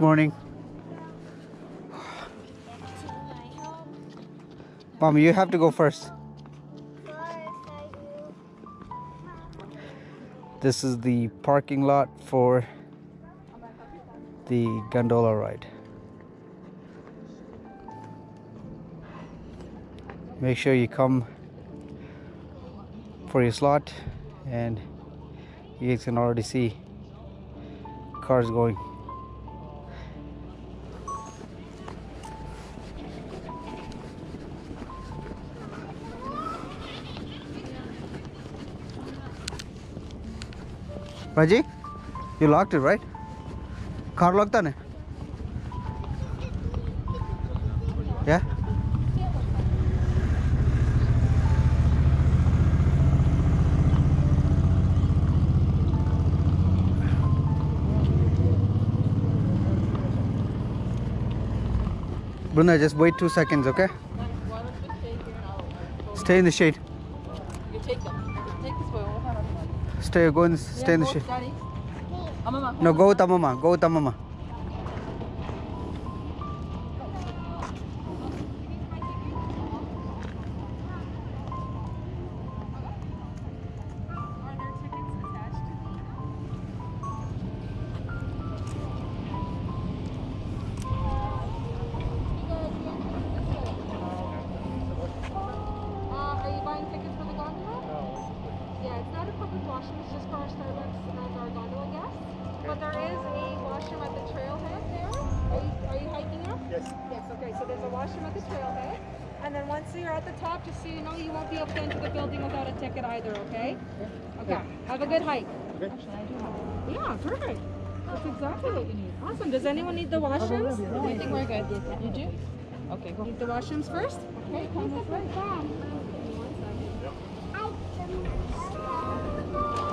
Morning. Mom, you have to go first. This is the parking lot for the gondola ride. Make sure you come for your slot and you can already see cars going. Raji, you locked it, right? Car locked on it? Yeah? Bruna, just wait two seconds, okay? Stay in the shade. Stay, go in, stay in the go, shade. Daddy. Mama. No, go with mama. Go with mama. So you know, you won't be able to enter the building without a ticket either, okay? Okay, have a good hike. Yeah, perfect. That's exactly what you need. Awesome. Does anyone need the washrooms? Oh, I think we're good. You do? Okay, go. Need the washrooms first? Okay, come this way.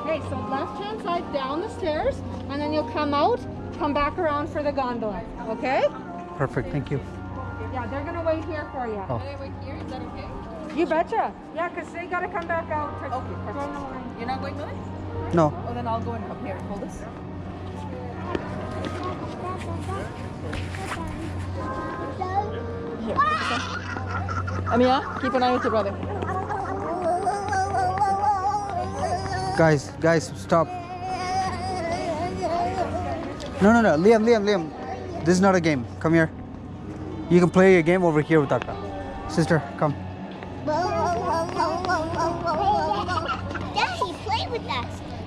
Okay, so left hand side down the stairs, and then you'll come out, come back around for the gondola. Okay? Perfect, thank you. Yeah, they're gonna wait here for you. Oh. Can I wait here? Is that okay? You betcha. Yeah, because they gotta come back out. To Okay, perfect. You're not going, Millie? No, Oh, then I'll go and up here. Hold this. Here, take this. Amia, keep an eye with your brother. guys, guys, stop. No, no, no, Liam, Liam, Liam. This is not a game. Come here. You can play a game over here with Taka. Sister, come.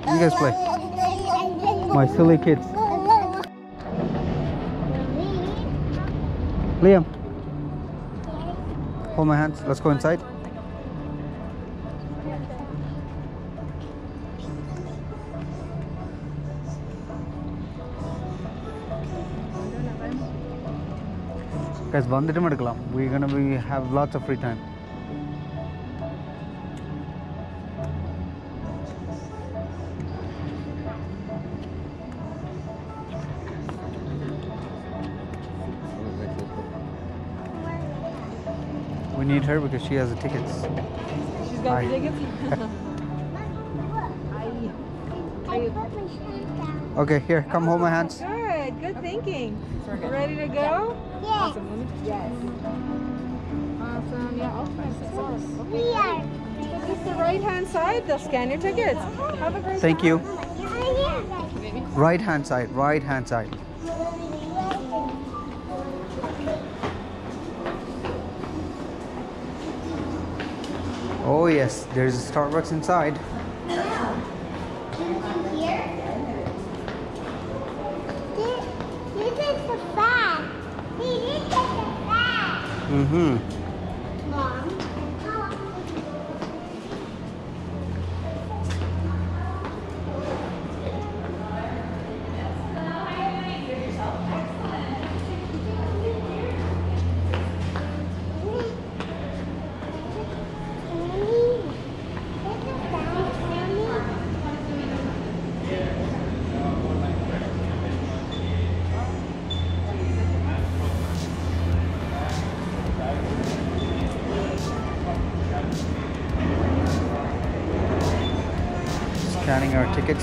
You guys play. My silly kids. Liam. Hold my hands. Let's go inside. Guys, we're going to have lots of free time. We need her because she has the tickets. She's got Hi. the tickets. Okay, here, come hold my hands. Good, good thinking. Ready to go? Yeah. Yes. Awesome. Yeah, I'll try this. Okay. We are. This is the right hand side. They'll scan your tickets. Have a great Thank you. Right hand side, right hand side. Oh yes, there's a Starbucks inside. This is the fan. This is the fan. Mm-hmm.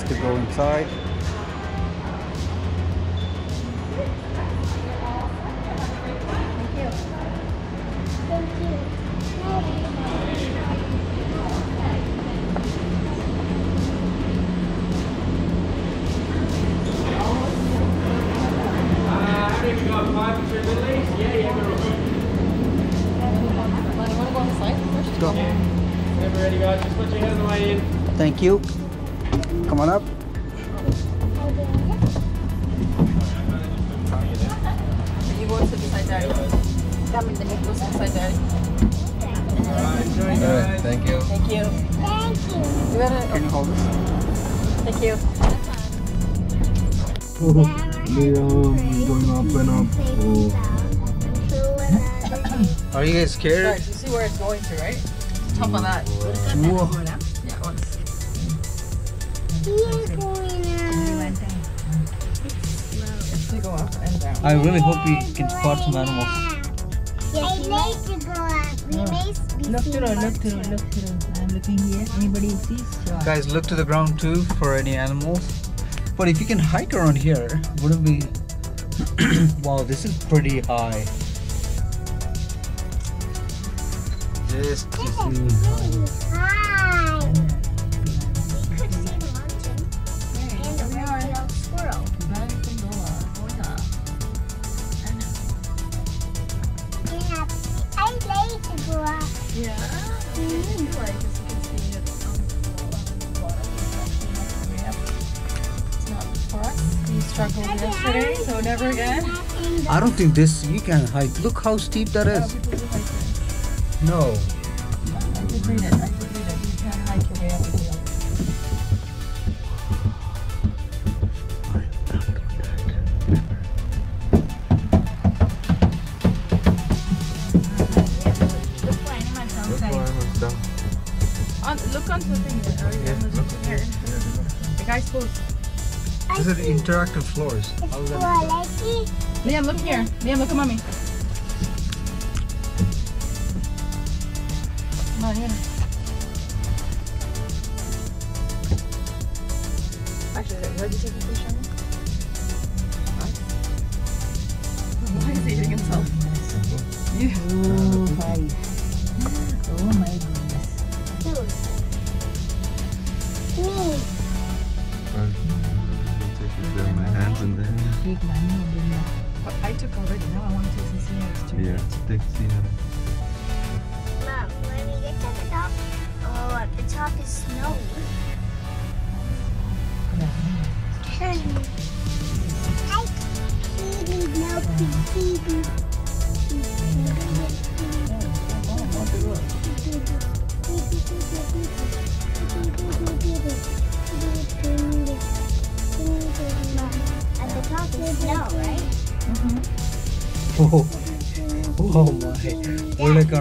To go inside. That means the head goes to the side, daddy. Enjoy, guys. Thank you. Thank you. Thank you. You gotta. Can you hold this? Thank you. Oh, going up and oh. up. Are you guys Right, scared? you see where it's going to, right? Top of that. Whoa. Yeah, once. It's to go up and down. I really hope we can spot some animals. Look through, look through, look through. I'm looking here. Anybody sees? Sure. Guys, look to the ground too for any animals. But if you can hike around here, wouldn't we? wow, this is pretty high. Just to This see. I don't think this you can hike. Look how steep that is. No. I did read it. I did read it. You can't hike your way up the hill. On, look onto the thing there. Are you on the there? The guy's close. These are interactive floors. How is that? Liam, look here. Liam, look at mommy.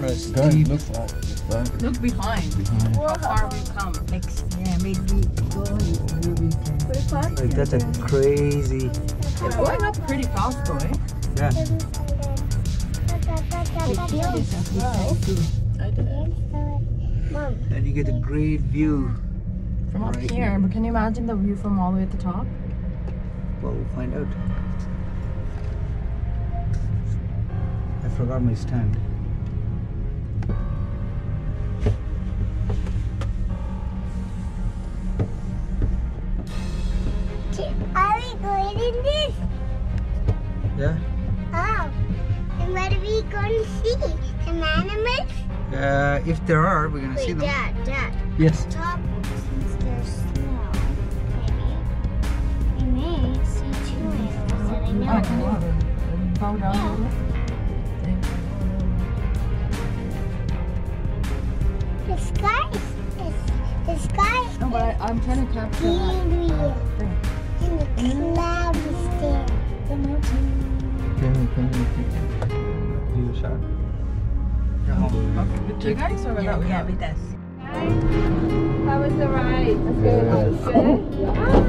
My. We're like on look back. Look behind. How far we've come. Next, yeah, maybe go, maybe can. Like that's a crazy. It's going up pretty fast though, eh? Yeah. I And you get a great view. From up Right here, but can you imagine the view from all the way at the top? Well, we'll find out. I forgot my stand. Yes. Top, since there's snow, maybe we may see two animals that I know. Oh, can you bow down a little? The sky is, is the sky is No, but I, I'm trying to capture that. uh, thing. and the cloud is there. The mountain. Can you, can you do a shot? With you guys or without? Yeah, without? with us. How was the ride? That's good. Good?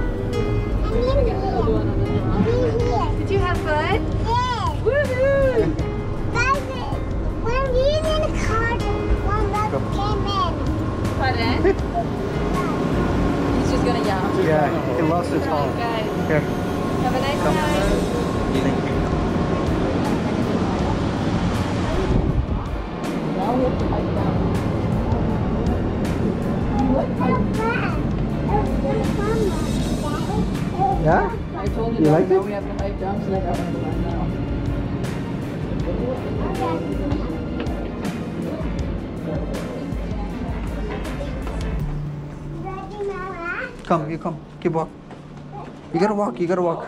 Did you have fun? Yes. Woohoo! Guys, when we were in the car, one bus came in. Pardon? He's just gonna yap. Yeah, he lost his Right, phone. guys. Here. Have a nice Come. time. Thank you. Yeah? I told you, You like now it? we have to hike down, so I got my plan now. Come, you come. Keep walk. You gotta walk. You gotta walk.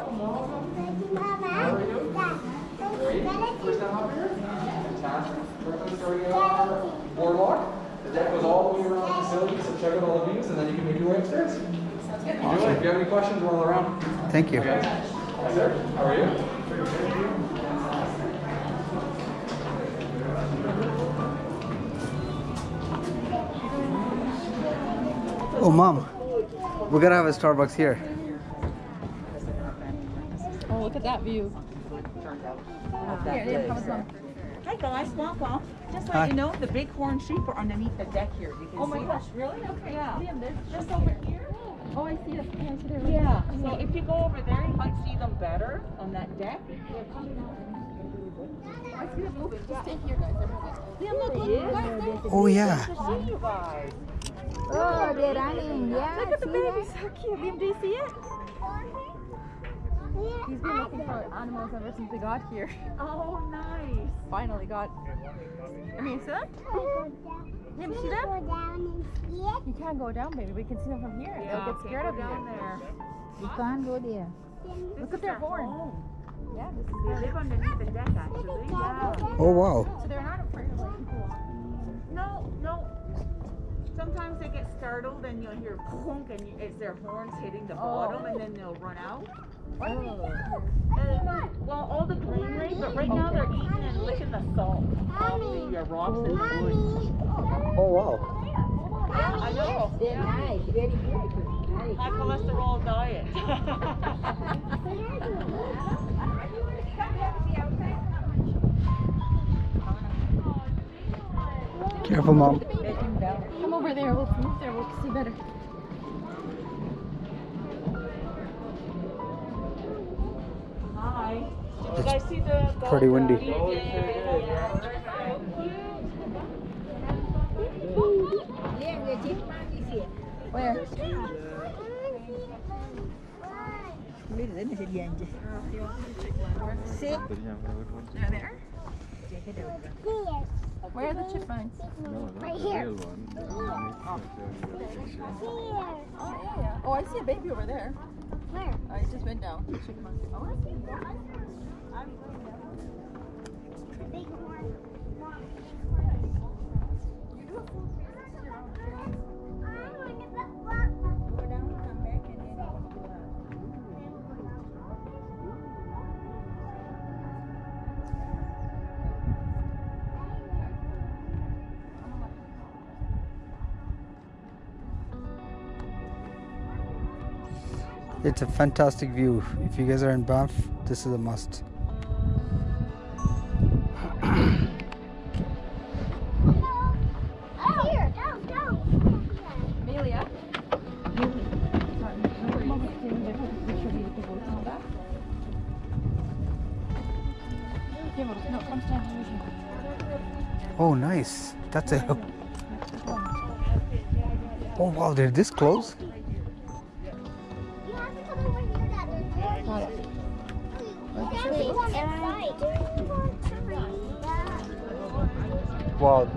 Ready, Mama? Dad, boardwalk. The deck goes all the way around the check out all the views, and then you can make your way upstairs. Sounds good. Enjoy. If you have any questions, we're all around. Thank you. Okay. Hi, sir. How are you? Oh, mom. we're gonna have a Starbucks here. Oh, look at that view. Here, here. Hi guys, welcome. Just Hi. let you know, the bighorn sheep are underneath the deck here. You can Oh my see gosh, really? Okay. Yeah. Liam, there's just over here. Oh, I see it. Yeah, I see it. Yeah, so if you go over there, you might see them better on that deck. I see them moving. Just stay here, guys. They're moving. Liam, look, look, guys. Oh, yeah. See you guys. Oh, they're running. Yeah. Look at the see baby. that? So cute. Liam, do you see it? Yeah, He's been looking for animals ever since we got here. Oh, nice. Finally got. I mean, see that? Liam, see Go that? down and see it. You can't go down, baby. We can see them from here. They'll get scared go of you. down there. You can't go there. This Look at their their horn. home. Yeah, this is They live underneath the deck actually. Oh, yeah. Oh, wow. So they're not afraid of like people. No, no. Sometimes they get startled and you'll hear clunk and you, it's their horns hitting the oh. bottom and then they'll run out. And, well, all the greenery, but right now they're eating and licking the salt off the uh, rocks in the woods. Oh, wow. Yeah, I know. They're nice, very beautiful. Nice. High cholesterol diet. Careful, mom. Come over there. We'll move there. We'll see better. Hi. Did you guys see the pretty windy. Yeah, we're chipmunk is here. Where? Không biết đến thì về chứ. They're there. Where are the chipmunks? Oh. Right here. Here. Oh, yeah, yeah. Oh, I see a baby over there. Where? I just went down. The chipmunk. Oh, I see. The big one. It's a fantastic view. If you guys are in Banff, this is a must. Oh, here. Go, go. Amelia? No, come stand here. Oh, nice. That's a. Oh, wow. They're this close.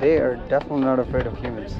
They are definitely not afraid of humans.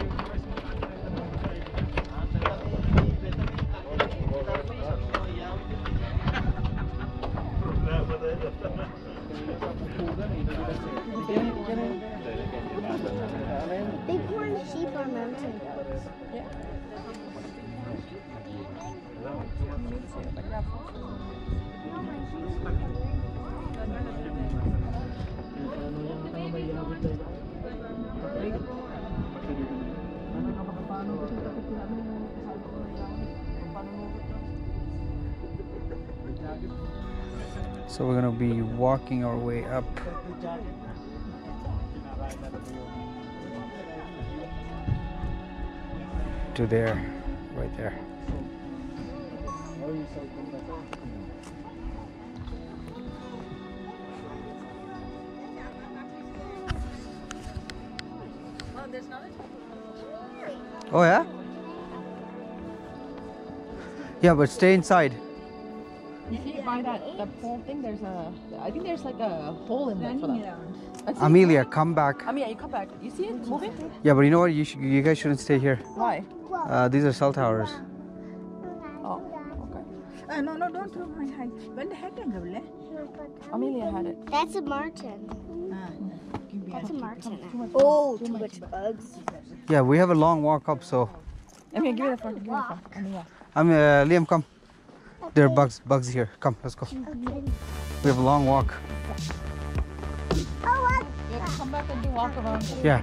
Be walking our way up. To there, right there. Oh yeah? Yeah, but stay inside. You by that the pole thing, there's a I think there's like a hole in there for them. Amelia, come back. Amelia, you come back. You see it moving? Yeah, but you know what? You, should, you guys shouldn't stay here. Why? Uh, these are cell towers. Oh, okay. Uh, no, no, don't throw my hand. When the heck can go le? Amelia had it. That's a martin. Ah, That's a martin. Oh, too much bugs. Yeah, we have a long walk up, so. Amelia, give me the phone. Give me the phone. I'm uh, Liam. Come. There are bugs. Bugs here. Come, let's go. We have a long walk. Oh, what? You have to come back and do walk around. Yeah.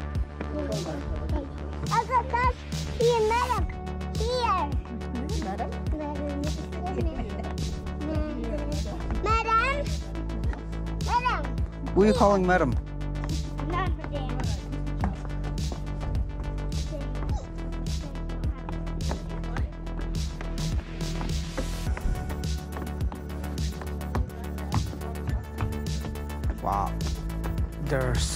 I got that. Here, madam. Here. Madam? Madam. Madam. Who are you calling madam?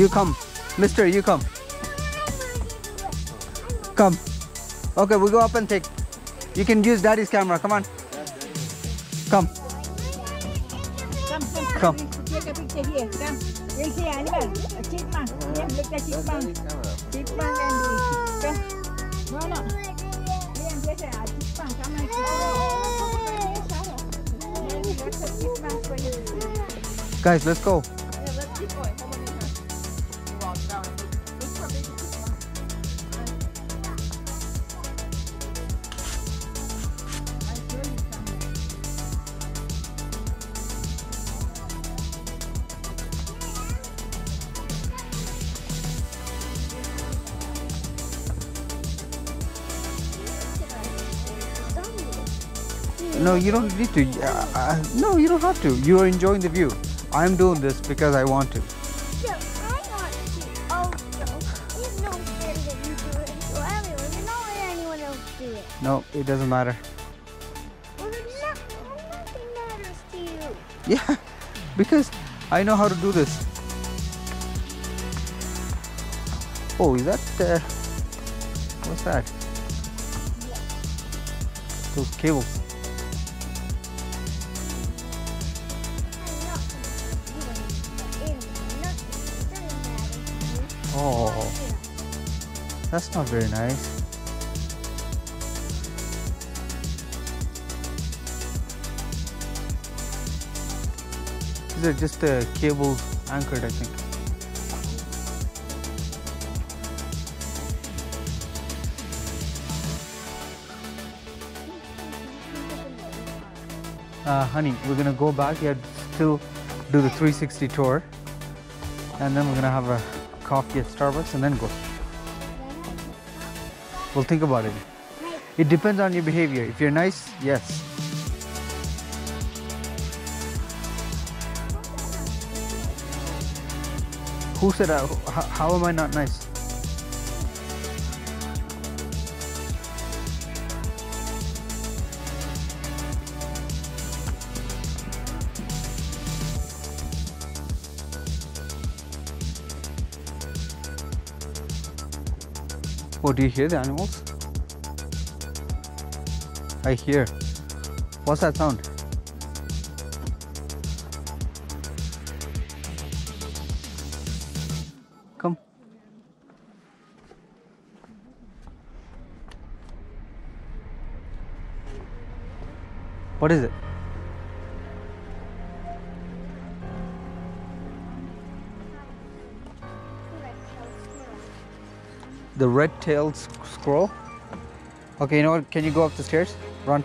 You come. Mister, you come. Come. Okay, we go up and take. You can use daddy's camera. Come on. Come. Come, come, Come. Take a picture here. Come. You see animal? A chipmunk. Yeah, look at chipmunk. Chipmunk and. Come. No, no. Liam, there's a chipmunk. Come and chipmunk. Guys, let's go. No, you don't need to. Uh, uh, no, you don't have to. You are enjoying the view. I'm doing this because I want to. No, I want to. Oh, no. It's no fair that you do it. So everyone, you don't let anyone else do it. No, it doesn't matter. Well, not, nothing matters to you. Yeah, because I know how to do this. Oh, is that. Uh, what's that? Those cables. That's not very nice. These are just uh, cables anchored, I think. Uh, honey, we're gonna go back. Yeah, still do the 360 tour, and then we're gonna have a coffee at Starbucks and then go. We'll think about it. It depends on your behavior. If you're nice, yes. Who said uh, how, how am I not nice? Do you hear the animals? I hear. What's that sound? Come. What is it? The red-tailed squirrel. Okay, you know what? Can you go up the stairs? Run.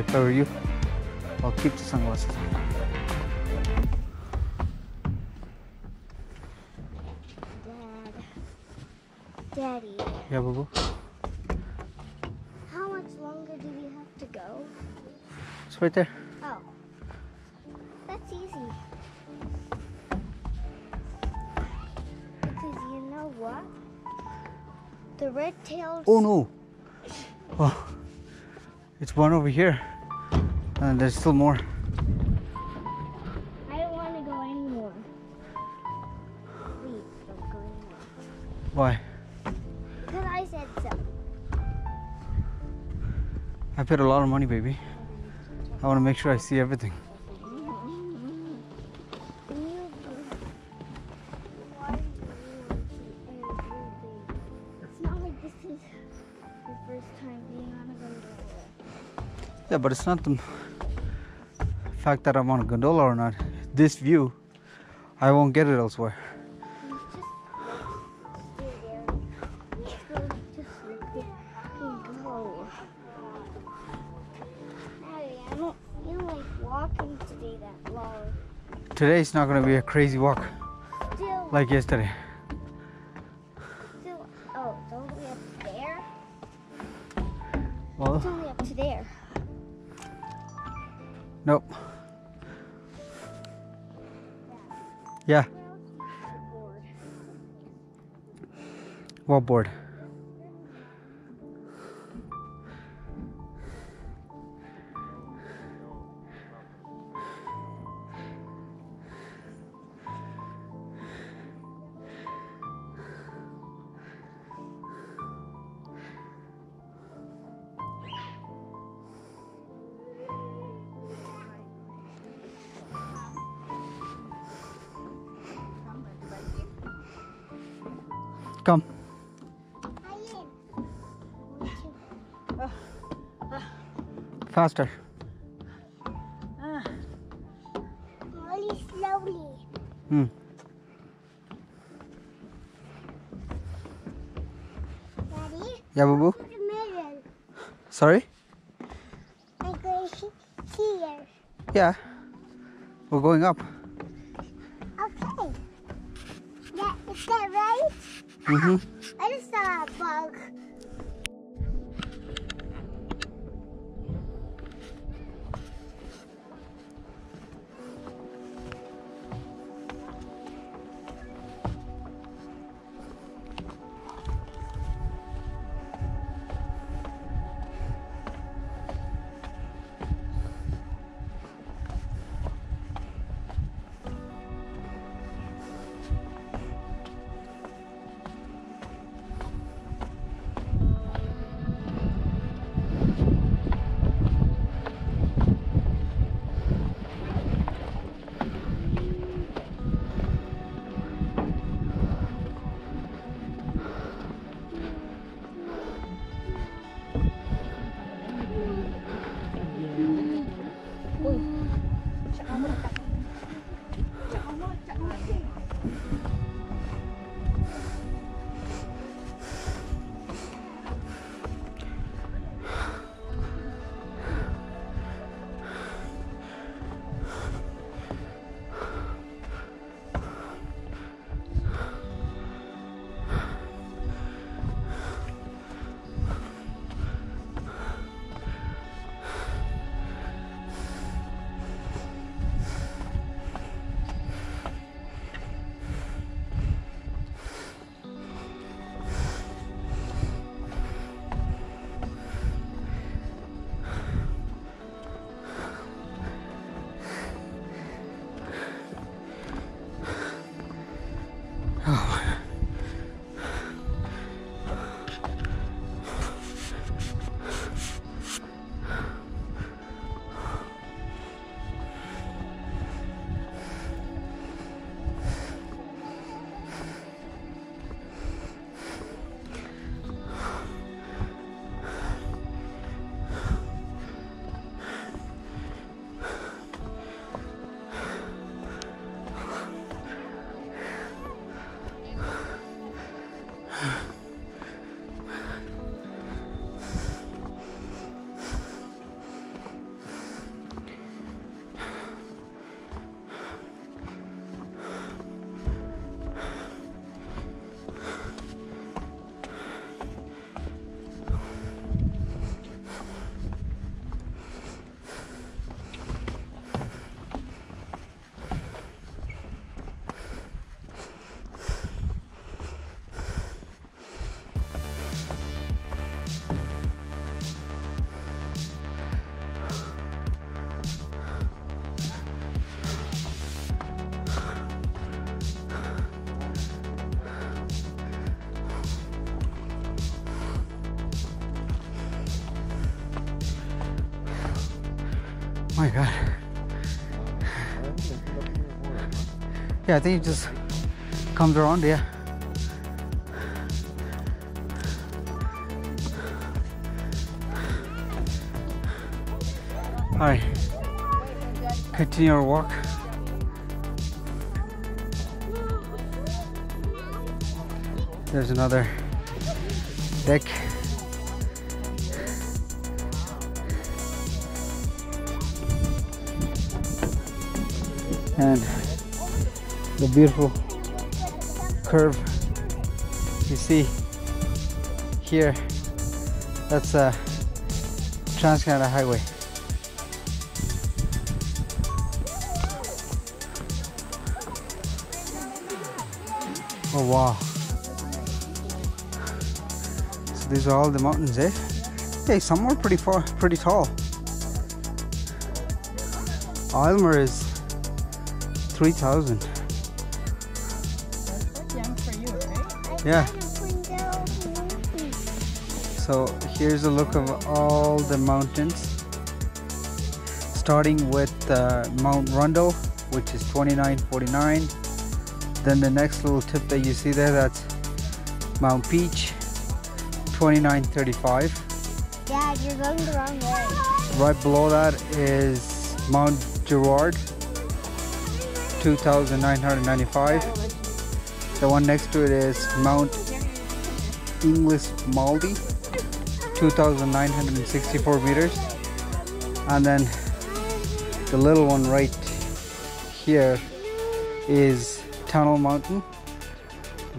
If I were you, I'll keep the sunglasses. Dad. Daddy, Yeah, boo. how much longer do we have to go? It's right there. Oh. That's easy. Because you know what? The red tails. Oh no. It's one over here. And there's still more. I don't want to go anymore. Please don't go anymore. Why? Because I said so. I paid a lot of money, baby. I want to make sure I see everything. Yeah, but it's not the fact that I'm on a gondola or not. This view, I won't get it elsewhere. Today's not going to be a crazy walk like yesterday. What board? Come. Faster. Slowly. Hmm. Daddy, Yeah, boo boo. look at the mirror. Sorry? I'm going here. Yeah. We're going up. Okay. Yeah, is that right? Mm-hmm. I think it just comes around. Yeah. All right. Continue our walk. There's another deck. And the beautiful curve you see here that's a Trans Canada Highway. Oh wow. So these are all the mountains, eh? Hey, some are pretty far, pretty tall. Aylmer is 3,000. Yeah. So here's a look of all the mountains. Starting with uh, Mount Rundle, which is 2949. Then the next little tip that you see there, that's Mount Peechee, 2935. Dad, you're going the wrong way. Right below that is Mount Girouard, 2995. The one next to it is Mount Inglis Maldi, 2964 meters. And then the little one right here is Tunnel Mountain,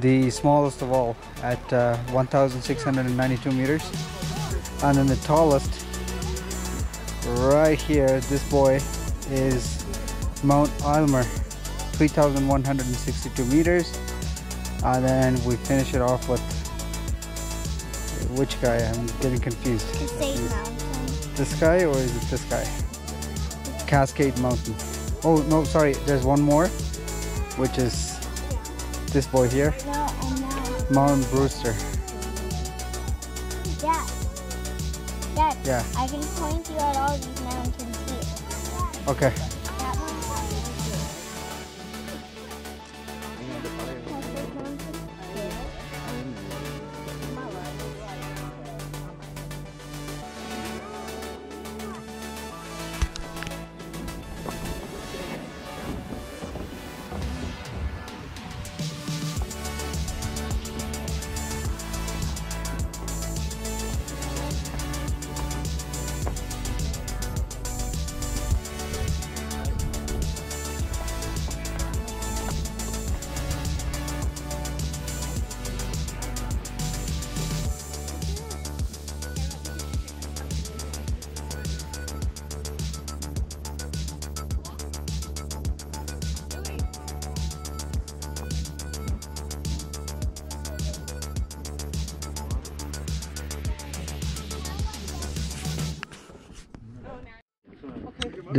the smallest of all at uh, 1692 meters. And then the tallest right here, this boy is Mount Aylmer, 3162 meters. And then we finish it off with which guy? I'm getting confused. Cascade Mountain. This guy or is it this guy? Cascade Mountain. Oh no, sorry, there's one more, which is this boy here, No, and now. Mount Brewster. Dad. Dad. Yeah. I can point you at all these mountains here. Okay.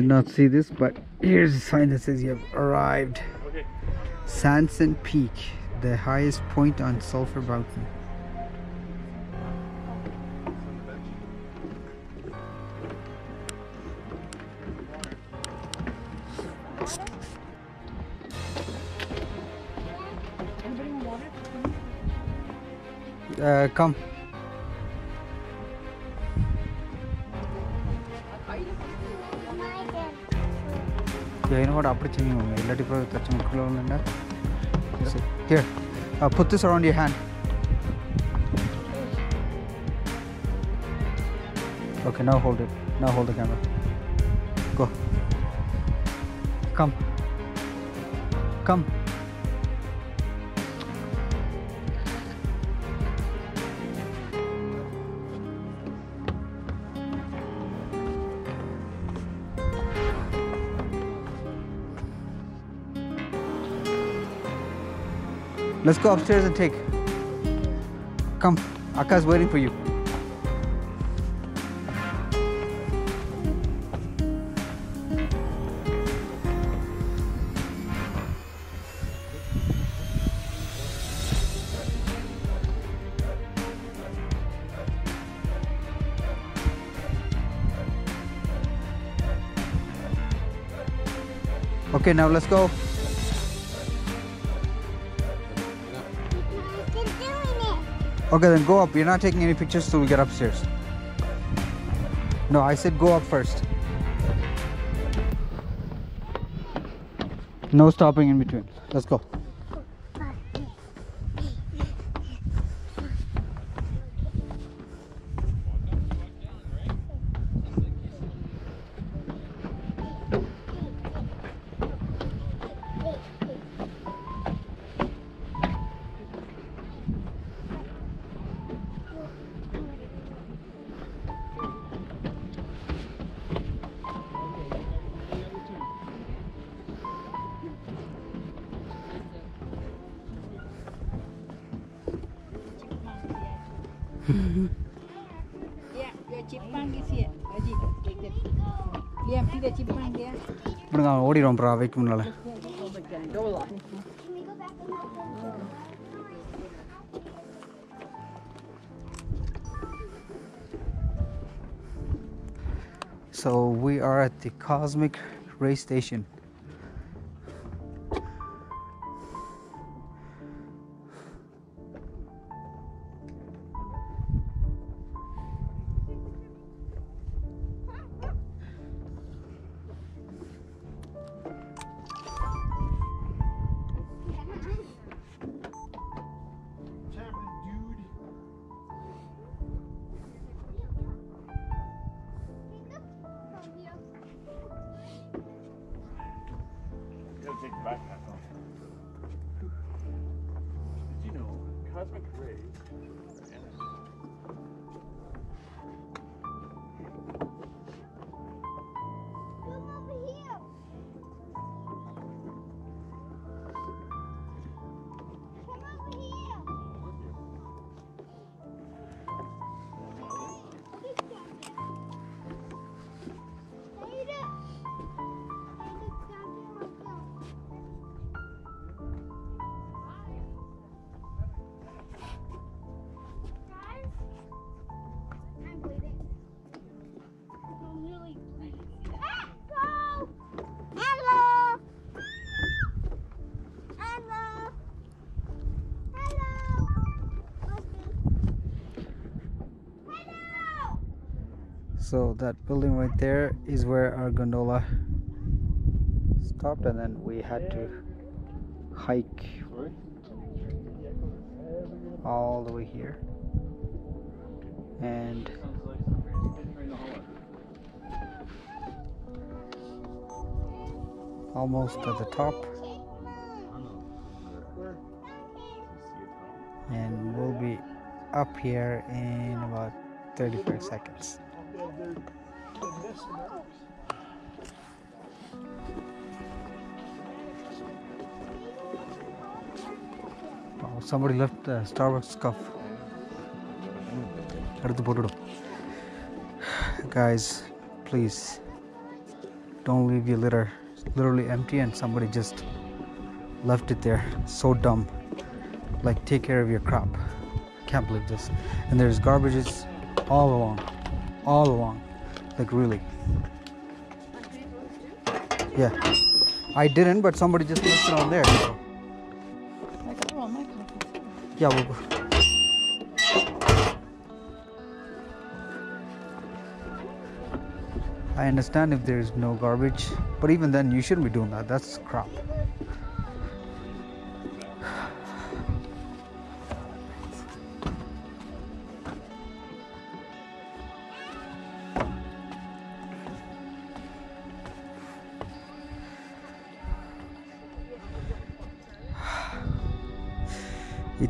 Did not see this, but here's a sign that says you have arrived. Sanson Peak, the highest point on Sulphur Mountain. Uh, come. touching, எல்லா டிப்பாக Here, uh, put this around your hand. Okay, now hold it. Now hold the camera. Go. Come. Come. Let's go upstairs and take. Come, Akka's waiting for you. Okay, now let's go. Okay, then go up. You're not taking any pictures till we get upstairs. No, I said go up first. No stopping in between. Let's go. Bro அவைக்கு முன்னால் So we are at the Cosmic Ray Station. So that building right there is where our gondola stopped and then we had to hike all the way here. And almost at the top and we'll be up here in about 35 seconds Oh, somebody left the Starbucks cup. எடுத்து போட்டுடும் guys please don't leave your litter it's literally empty and somebody just left it there so dumb like take care of your crop can't believe this and there's garbages all along all along like really yeah i didn't but somebody just left it on there so. Yeah we'll go. I understand if there is no garbage, but even then, you shouldn't be doing that. That's crap.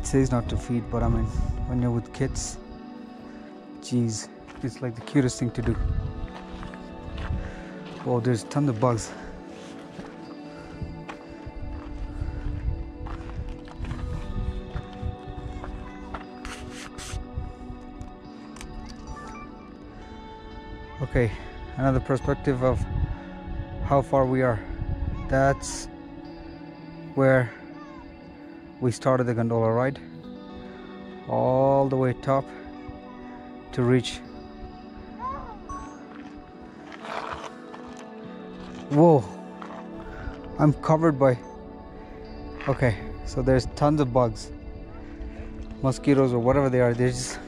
It says not to feed, but I mean, when you're with kids, geez, it's like the cutest thing to do. Oh, there's tons of bugs. Okay, another perspective of how far we are. That's where we started the gondola ride all the way top to reach whoa I'm covered by. Okay, so there's tons of bugs, mosquitoes or whatever they are. They just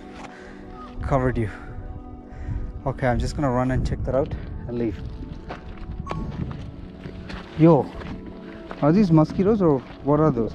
covered you. Okay, I'm just gonna run and check that out and leave. Yo, are these mosquitoes or what are those?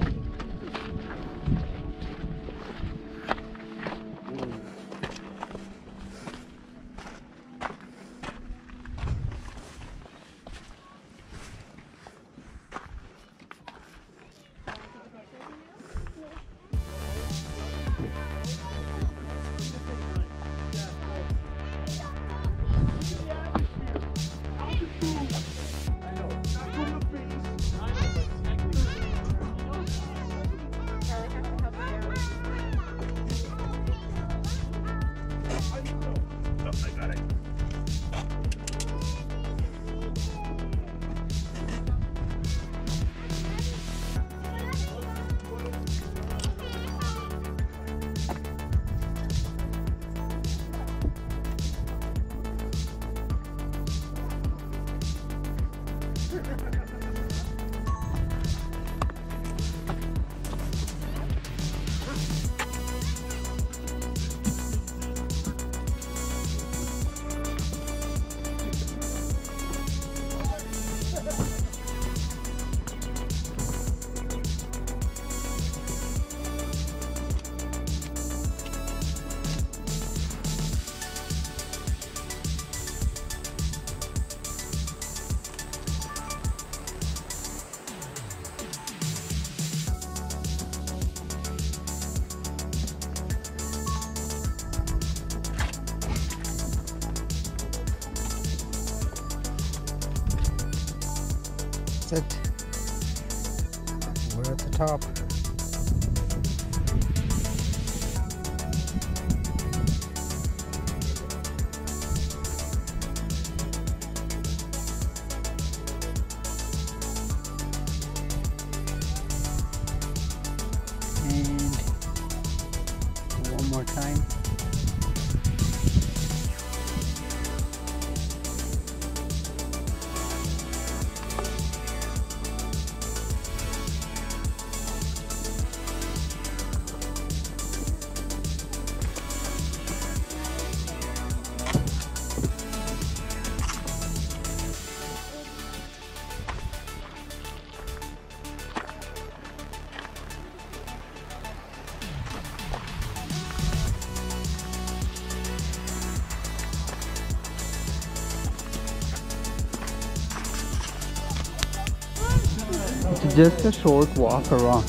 Just a short walk around.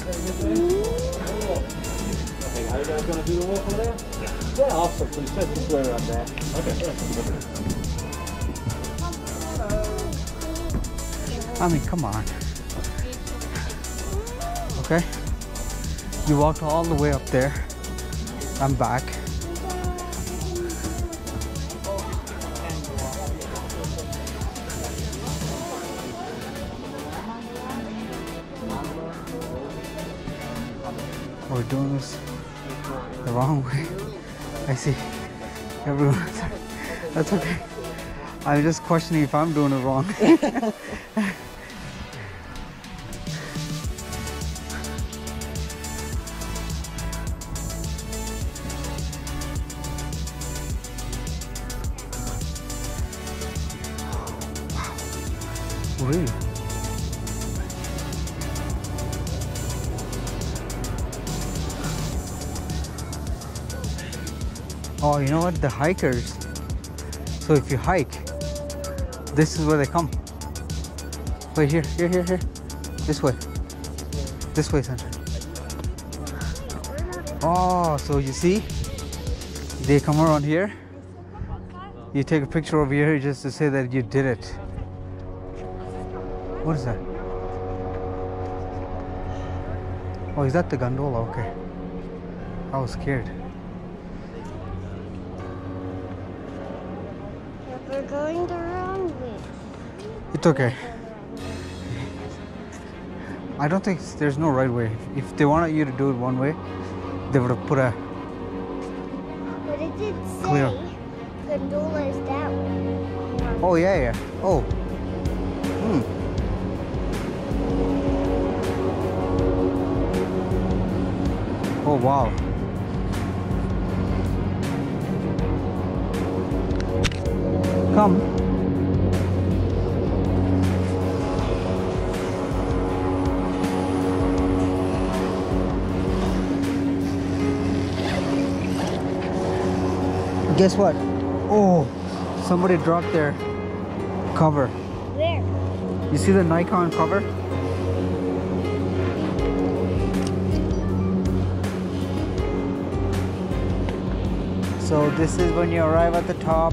Are you guys gonna do the walk over there? Yeah, awesome. I mean, come on. Okay? You walked all the way up there. I'm back. See. Everyone. That's okay. I'm just questioning if I'm doing it wrong. The hikers. So if you hike, this is where they come. Wait, here, here, here, here. This way. This way, Sandra. Oh, so you see? They come around here. You take a picture over here just to say that you did it. What is that? Oh, is that the gondola? Okay. I was scared. It's okay. I don't think there's no right way. If they wanted you to do it one way, they would have put a. But it did say clear. gondola is that way. Oh yeah, yeah. Oh. Hmm. Oh wow. Come. Guess what? Oh, somebody dropped their cover. Where? You see the Nikon cover? So this is when you arrive at the top.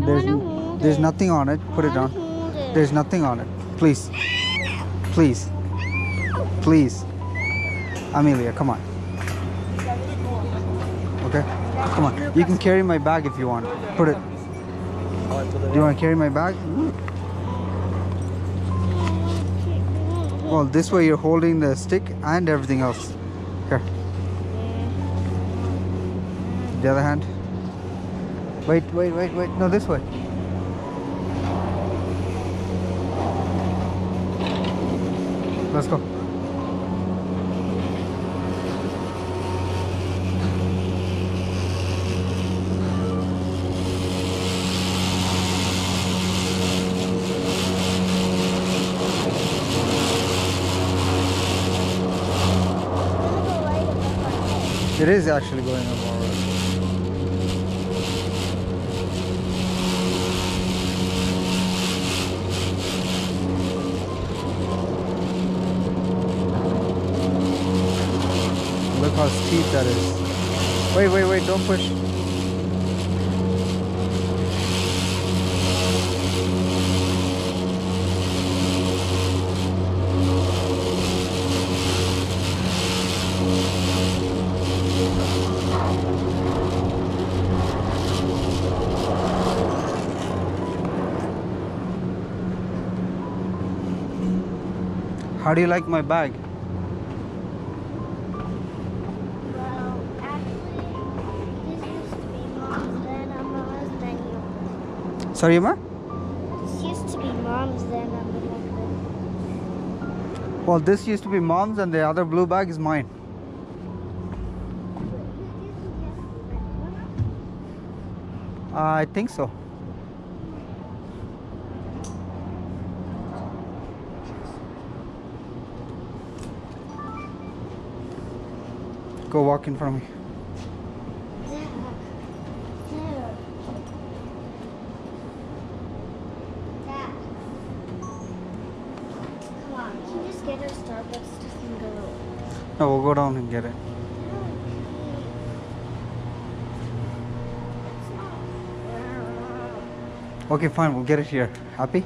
Down. There's wanna n- hold there's nothing on it. Put it down. wanna hold it. There's nothing on it. Please. Please. Please. Amelia, come on. Okay? Come on. You can carry my bag if you want. Put it. Do you want to carry my bag? Well, this way you're holding the stick and everything else. Here. The other hand. Wait, wait, wait, wait. No, this way. Let's go. It is actually going up Steep that is. Wait, wait, wait, don't push. How do you like my bag? Sorry, ma? This used to be mom's, then Well, this used to be mom's and the other blue bag is mine. I think so. Go walk in front of me. There. There. Dad. Come on, can you just get her Starbucks just and go? No, we'll go down and get it. Okay, fine. We'll get it here. Happy?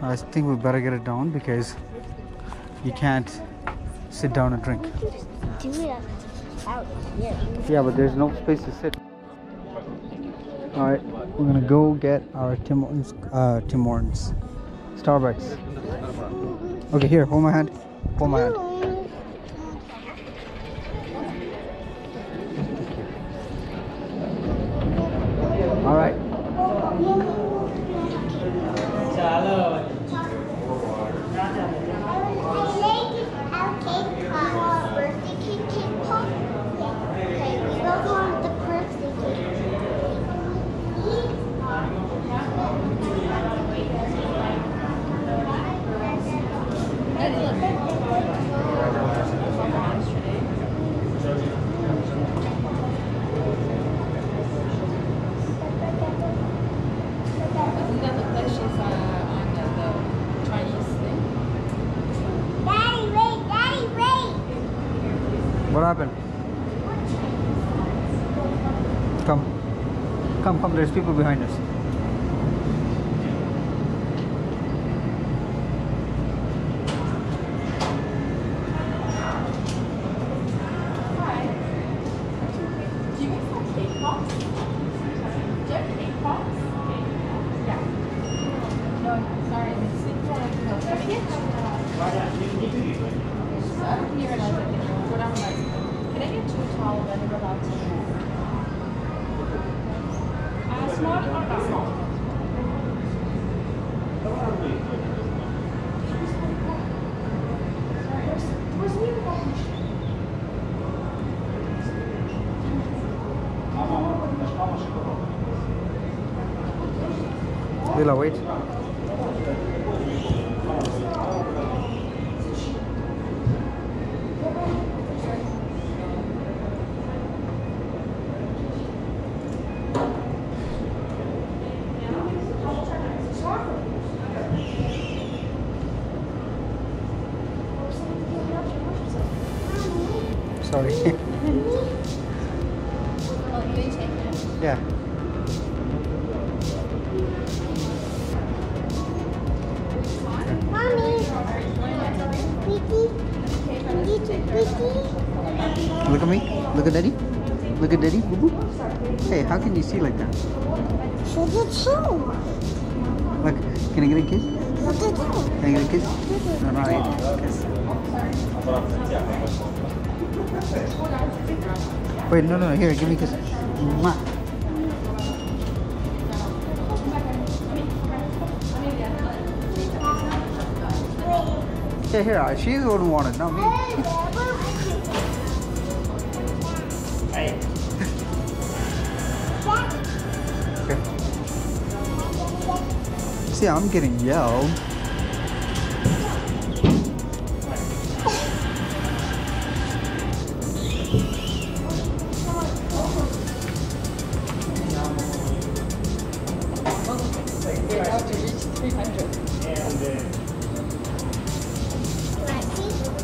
I think we better get it down because you can't sit down and drink. Yeah, but there's no space to sit. All right, we're gonna go get our Tim uh, Tim Hortons, Starbucks. Okay, here, hold my hand. Hold my hand. What happened? Come. Come, come. There's people behind us. Hey, how can you see like that? Look at you. Look, can I get a kiss? Look at you. Can I get a kiss? No, not yet. Kiss. Wait, no, no, here, give me a kiss. Mwah. Yeah, here, uh, she's the one who wanted, not me. See, I'm getting yelled.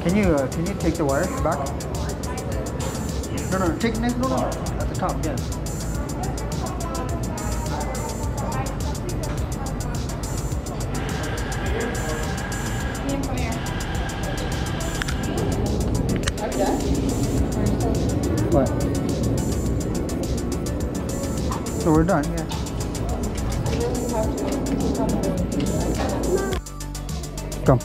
Can you uh, can you take the wire back? No, no, take next. No, no, at the top. Yeah. We're done. Yeah. Come.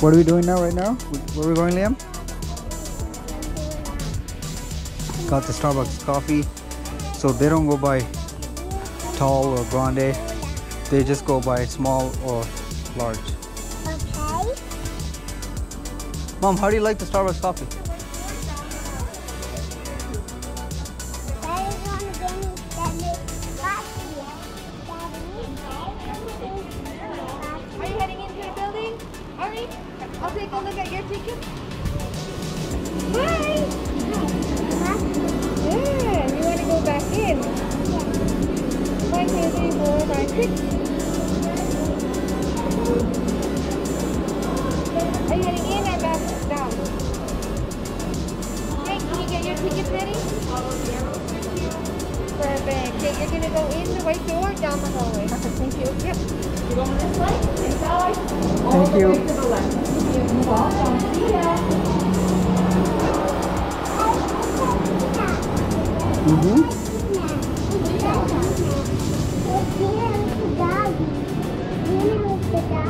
What are we doing now? Right now? Where are we going, Liam? Got the Starbucks coffee. So they don't go by tall or grande. They just go by small or large. Okay. Mom, how do you like the Starbucks coffee? You're gonna go in the door, down the hallway. Perfect, thank you. Yep. You going this way? This way? Thank you. to the left. You're welcome. See ya. Mm-hmm.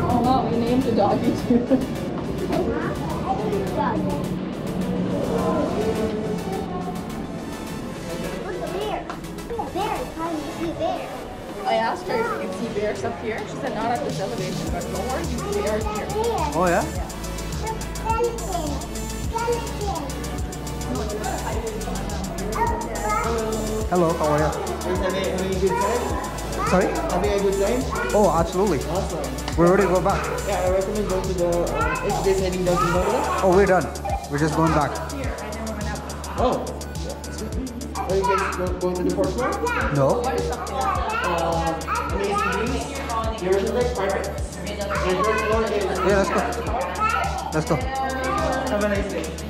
Oh wow, you named the doggy too. Her you can see bears up here. She said not at this elevation, but worries, you see bears here. Oh yeah. Hello. How are you? Having, having a good time? Sorry. Having a good time? Oh, absolutely. Awesome. We're ready to go back. Yeah, I recommend going to the, uh, if heading down to Manila. Oh, we're done. We're just going back. Oh. Are you guys go, going to the fourth floor? No. Uh, is... Yeah, let's go. Let's go. Have a nice day.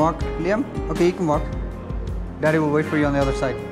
Walk, Liam? Okay, you can walk. Daddy will wait for you on the other side.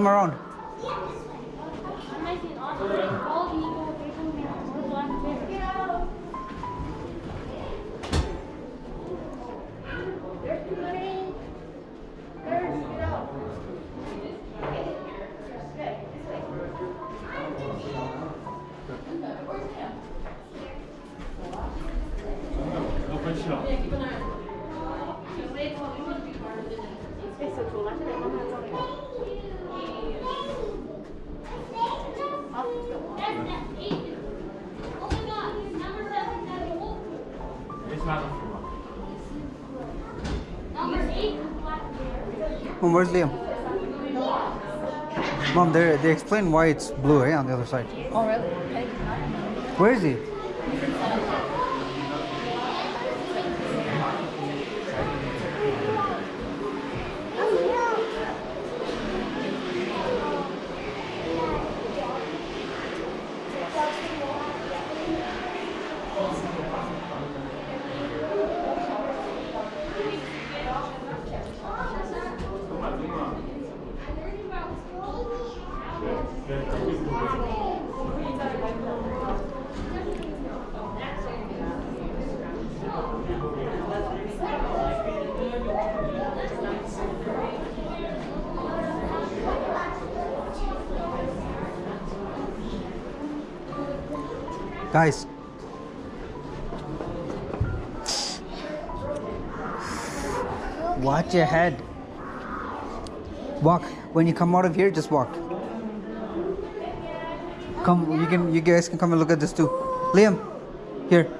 Come around. Mom, where's Liam? Mom, they they explain why it's blue, eh, on the other side. Oh, really? Okay. Where is he? Guys. Watch your head. Walk. When you come out of here, just walk. Come, you can, you guys can come and look at this too. Liam, here.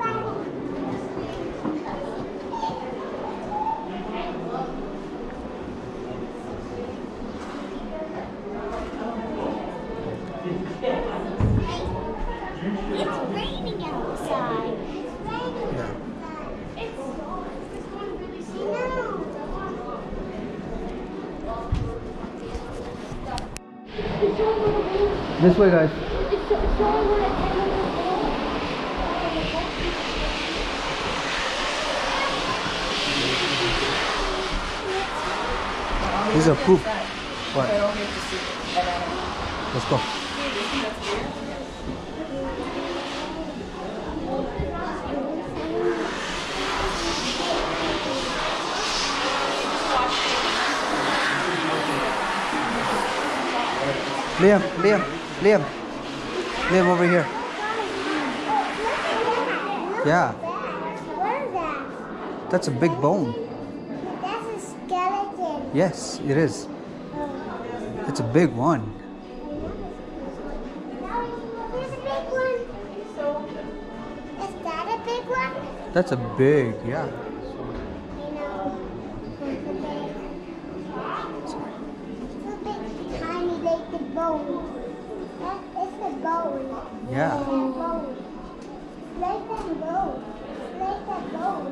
Way, guys. It's so, so what These are poop. What? Let's go. Liam, Liam, Liam, Liam over here. Yeah, What is that? That's a big bone. That's a skeleton. Yes, it is. It's a big one. There's a big one. Is that a big one? That's a big, yeah. You know, it's a big, it's a big, tiny, like the bone. That is the bone. Yeah. Like that bone. Like that bone. Like that bone.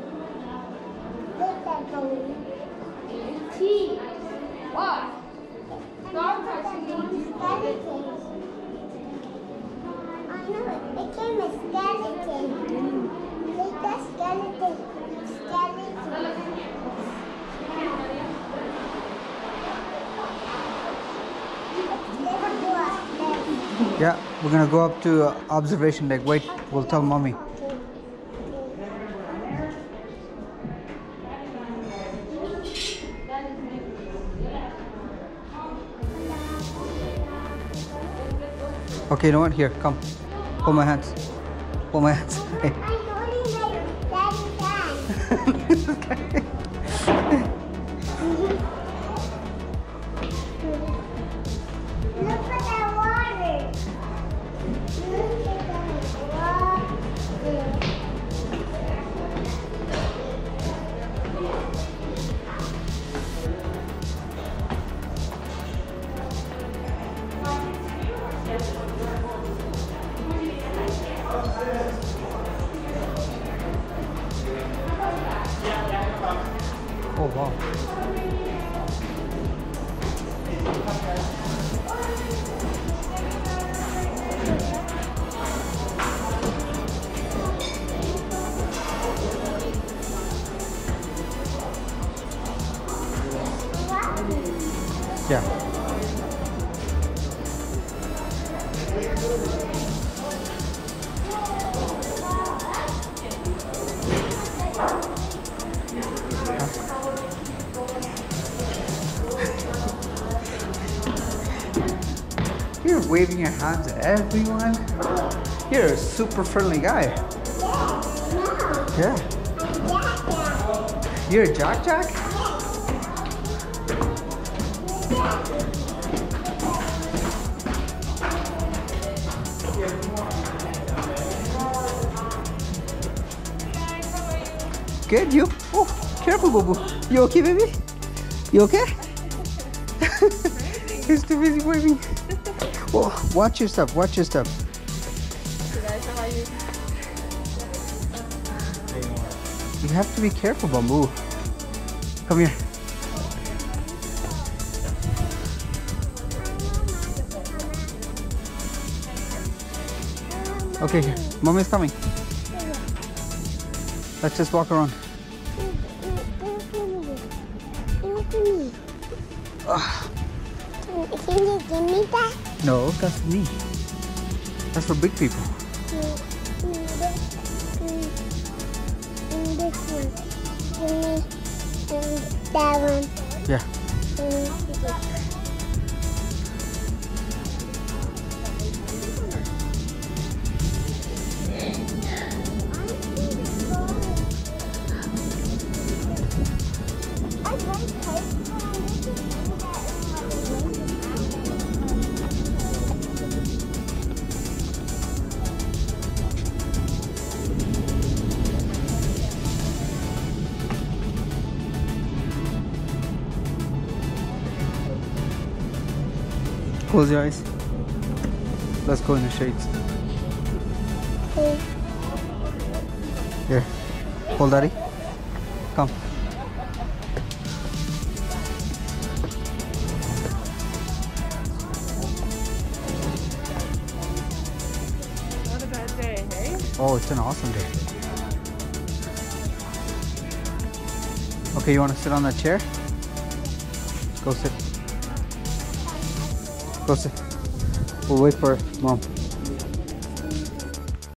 Like that bone. T. What? Dogs are Skeleton. I know, it came a skeleton. Like that skeleton. Skeleton. Yeah, we're gonna go up to uh, observation deck. Wait, we'll tell mommy. Okay, you know what? Here, come. Hold my hands. Hold at everyone. You're a super friendly guy. Yeah. You're a Jack Jack? Good, you? Oh, careful, Boo Boo. You okay, baby? You okay? He's too busy waving. Oh, watch your stuff, watch your stuff. You have to be careful, Bamboo. Come here. Okay. Mommy's coming. Let's just walk around. That's me. That's for big people. Shades. Here. Hold daddy. Come. Not a bad day, hey? Oh, it's an awesome day. Okay, you want to sit on that chair? Go sit. Go sit. We'll wait for mom.